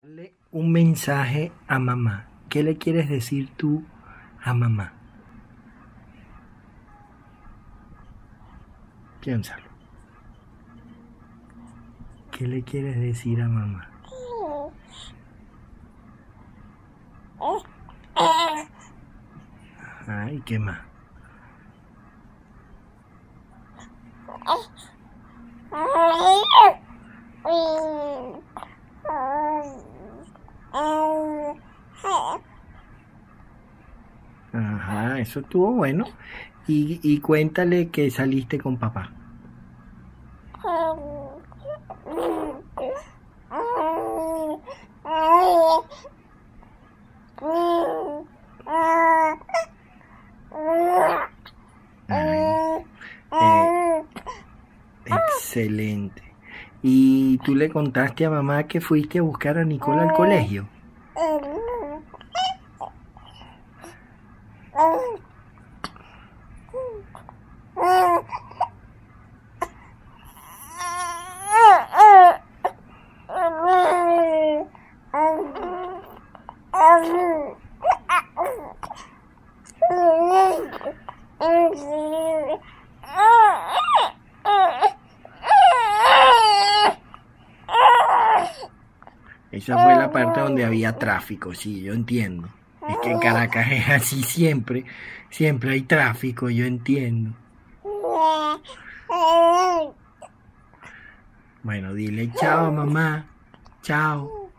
Dale un mensaje a mamá. ¿Qué le quieres decir tú a mamá? Piénsalo. ¿Qué le quieres decir a mamá? Ay, ¿qué más? Ajá, eso estuvo bueno. Y, y cuéntale que saliste con papá. Eh, excelente. ¿Y tú le contaste a mamá que fuiste a buscar a Nicole al colegio? Esa fue la parte donde había tráfico, sí, yo entiendo en Caracas es así siempre, siempre hay tráfico, yo entiendo. Bueno, dile chao mamá, chao.